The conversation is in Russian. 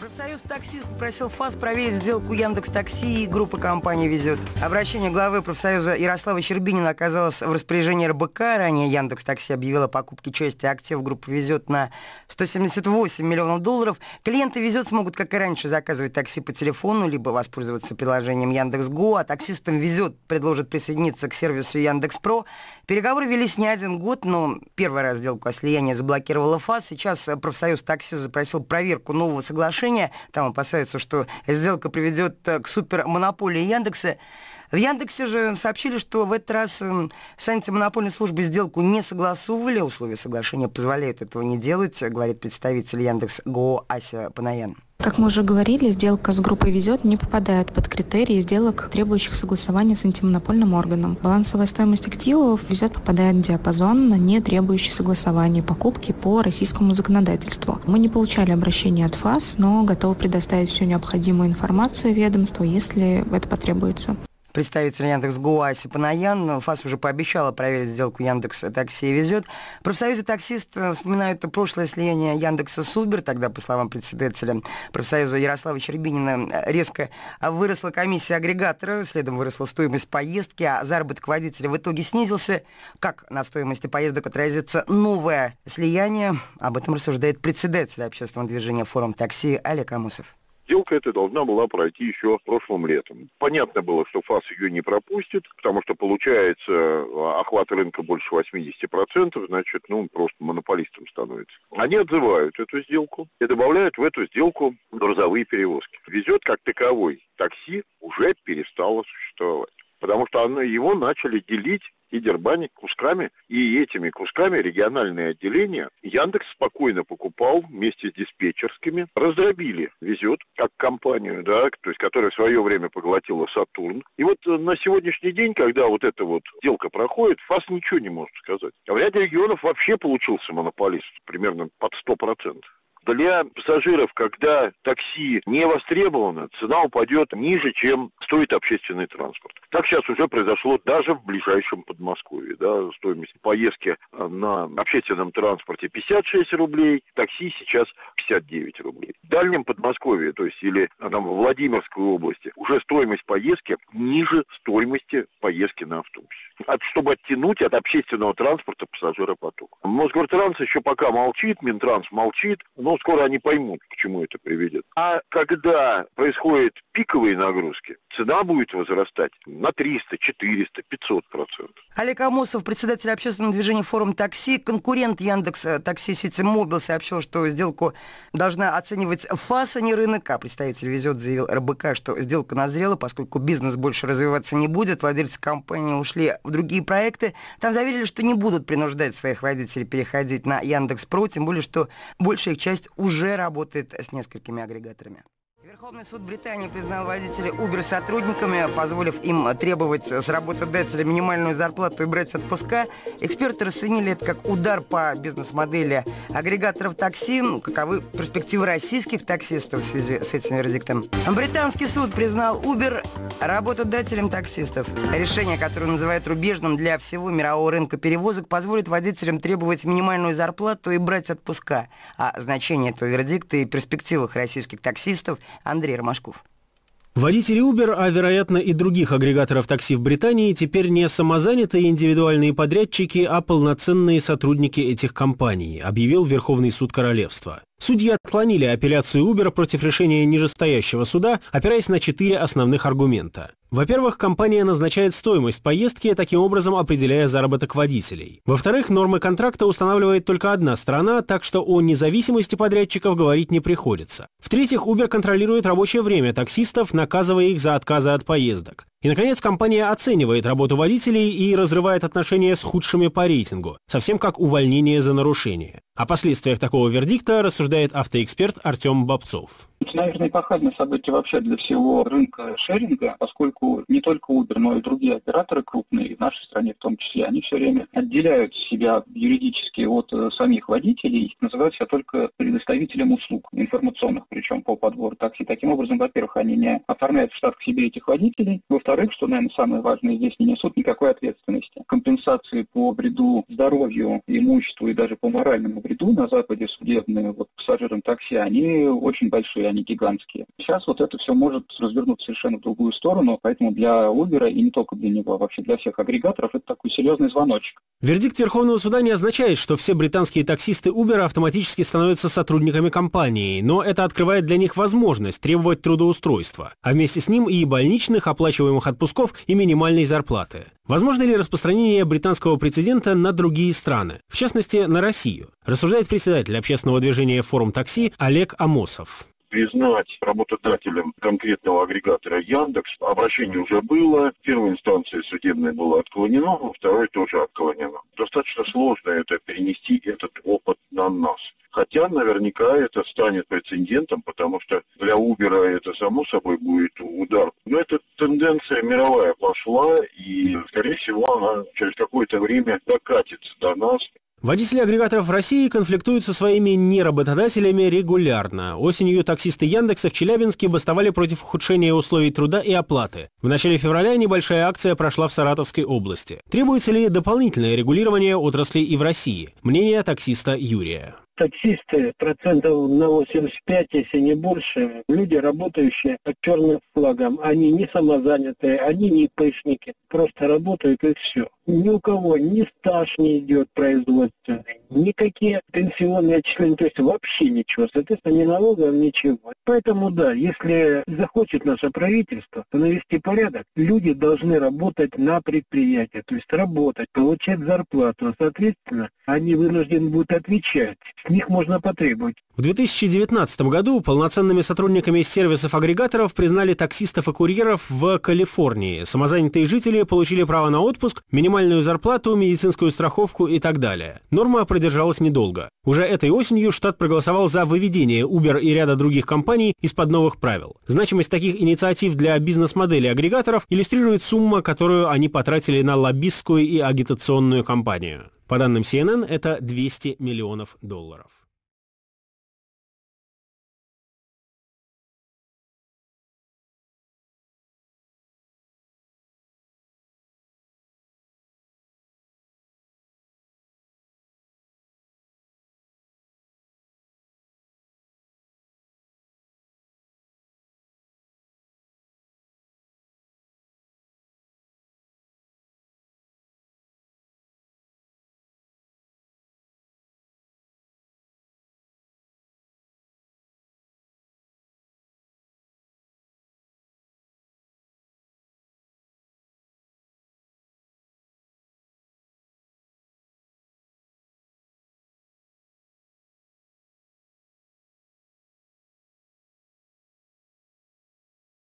Профсоюз таксист попросил ФАС проверить сделку Яндекс Такси и группа компаний «Везет». Обращение главы профсоюза Ярослава Щербинина оказалось в распоряжении РБК. Ранее Яндекс Такси объявила о покупке части активов группы «Везет» на 178 миллионов долларов. Клиенты «Везет» смогут, как и раньше, заказывать такси по телефону, либо воспользоваться приложением Яндекс.Го, а таксистам «Везет» предложат присоединиться к сервису Яндекс.Про. Переговоры велись не один год, но первый раз сделку о слиянии заблокировала ФАС. Сейчас профсоюз такси запросил проверку нового соглашения. Там опасаются, что сделка приведет к супермонополии Яндекса. В Яндексе же сообщили, что в этот раз эм, с антимонопольной службой сделку не согласовывали. Условия соглашения позволяют этого не делать, говорит представитель Яндекс ГО Ася Панаян. Как мы уже говорили, сделка с группой «Везет» не попадает под критерии сделок, требующих согласования с антимонопольным органом. Балансовая стоимость активов «Везет» попадает в диапазон, не требующий согласования покупки по российскому законодательству. Мы не получали обращения от ФАС, но готовы предоставить всю необходимую информацию ведомству, если это потребуется представитель Яндекс Гуаси Панаян. ФАС уже пообещала проверить сделку Яндекс Такси везет. Профсоюзы таксист вспоминают прошлое слияние Яндекса с Uber. Тогда, по словам председателя профсоюза Ярослава Щербинина, резко выросла комиссия агрегатора, следом выросла стоимость поездки, а заработок водителя в итоге снизился. Как на стоимости поездок отразится новое слияние? Об этом рассуждает председатель общественного движения «Форум такси» Олег Амусов. Сделка эта должна была пройти еще прошлым летом. Понятно было, что ФАС ее не пропустит, потому что получается охват рынка больше 80%, значит, ну, он просто монополистом становится. Они отзывают эту сделку и добавляют в эту сделку грузовые перевозки. Везет как таковой такси уже перестало существовать потому что оно, его начали делить и Дербани кусками, и этими кусками региональные отделения Яндекс спокойно покупал вместе с диспетчерскими, раздробили, везет, как компанию, да, то есть, которая в свое время поглотила Сатурн. И вот э, на сегодняшний день, когда вот эта вот сделка проходит, ФАС ничего не может сказать. А в ряде регионов вообще получился монополист, примерно под 100%. Для пассажиров, когда такси не востребовано, цена упадет ниже, чем стоит общественный транспорт. Так сейчас уже произошло даже в ближайшем Подмосковье. Да, стоимость поездки на общественном транспорте 56 рублей, такси сейчас 59 рублей. В дальнем Подмосковье, то есть или там, в Владимирской области, уже стоимость поездки ниже стоимости поездки на автобусе. От, чтобы оттянуть от общественного транспорта пассажиропоток. Мосгортранс еще пока молчит, Минтранс молчит, но скоро они поймут, к чему это приведет. А когда происходят пиковые нагрузки, цена будет возрастать на 300, 400, 500 процентов. Олег Амосов, председатель общественного движения «Форум такси», конкурент Яндекс Такси Сити Мобил сообщил, что сделку должна оценивать ФАС, а не рынок, а представитель «Везет» заявил РБК, что сделка назрела, поскольку бизнес больше развиваться не будет, владельцы компании ушли в другие проекты. Там заверили, что не будут принуждать своих водителей переходить на Яндекс.Про, тем более, что большая их часть уже работает с несколькими агрегаторами. Верховный суд Британии признал водителей Uber сотрудниками, позволив им требовать с работодателя минимальную зарплату и брать отпуска. Эксперты расценили это как удар по бизнес-модели агрегаторов такси. Каковы перспективы российских таксистов в связи с этим вердиктом? Британский суд признал Uber работодателем таксистов. Решение, которое называют рубежным для всего мирового рынка перевозок, позволит водителям требовать минимальную зарплату и брать отпуска. А значение этого вердикта и перспективах российских таксистов – Андрей Ромашков. Водители Uber, а вероятно и других агрегаторов такси в Британии, теперь не самозанятые индивидуальные подрядчики, а полноценные сотрудники этих компаний, объявил Верховный суд Королевства. Судьи отклонили апелляцию Uber против решения нижестоящего суда, опираясь на четыре основных аргумента. Во-первых, компания назначает стоимость поездки, таким образом определяя заработок водителей. Во-вторых, нормы контракта устанавливает только одна страна, так что о независимости подрядчиков говорить не приходится. В-третьих, Uber контролирует рабочее время таксистов, наказывая их за отказы от поездок. И, наконец, компания оценивает работу водителей и разрывает отношения с худшими по рейтингу, совсем как увольнение за нарушение. О последствиях такого вердикта рассуждает автоэксперт Артем Бобцов. Это, наверное, эпохальное событие вообще для всего рынка шеринга, поскольку не только Uber, но и другие операторы крупные, в нашей стране в том числе, они все время отделяют себя юридически от э, самих водителей, называют себя только предоставителем услуг информационных, причем по подбору такси. Таким образом, во-первых, они не оформляют в штат к себе этих водителей, во во-вторых, что, наверное, самое важное, здесь не несут никакой ответственности. Компенсации по вреду здоровью, имуществу и даже по моральному вреду на Западе судебные вот, пассажирам такси, они очень большие, они гигантские. Сейчас вот это все может развернуться совершенно в другую сторону, поэтому для Uber и не только для него, а вообще для всех агрегаторов это такой серьезный звоночек. Вердикт Верховного суда не означает, что все британские таксисты Uber автоматически становятся сотрудниками компании, но это открывает для них возможность требовать трудоустройства, а вместе с ним и больничных, оплачиваемых отпусков и минимальной зарплаты. Возможно ли распространение британского прецедента на другие страны, в частности, на Россию, рассуждает председатель общественного движения «Форум такси» Олег Амосов признать работодателем конкретного агрегатора Яндекс. Обращение уже было, в первой инстанции судебное было отклонено, во второй тоже отклонено. Достаточно сложно это перенести этот опыт на нас. Хотя наверняка это станет прецедентом, потому что для Uber это само собой будет удар. Но эта тенденция мировая пошла, и, скорее всего, она через какое-то время докатится до нас. Водители агрегаторов России конфликтуют со своими неработодателями регулярно. Осенью таксисты Яндекса в Челябинске бастовали против ухудшения условий труда и оплаты. В начале февраля небольшая акция прошла в Саратовской области. Требуется ли дополнительное регулирование отрасли и в России? Мнение таксиста Юрия таксисты процентов на 85, если не больше, люди, работающие под черным флагом. Они не самозанятые, они не пышники, просто работают и все. Ни у кого ни стаж не идет производственный, никакие пенсионные отчисления, то есть вообще ничего, соответственно, ни налогов, ничего. Поэтому да, если захочет наше правительство навести порядок, люди должны работать на предприятии, то есть работать, получать зарплату, соответственно, они вынуждены будут отвечать с них можно потребовать. В 2019 году полноценными сотрудниками сервисов-агрегаторов признали таксистов и курьеров в Калифорнии. Самозанятые жители получили право на отпуск, минимальную зарплату, медицинскую страховку и так далее. Норма продержалась недолго. Уже этой осенью штат проголосовал за выведение Uber и ряда других компаний из-под новых правил. Значимость таких инициатив для бизнес-модели агрегаторов иллюстрирует сумма, которую они потратили на лоббистскую и агитационную кампанию. По данным CNN, это 200 миллионов долларов.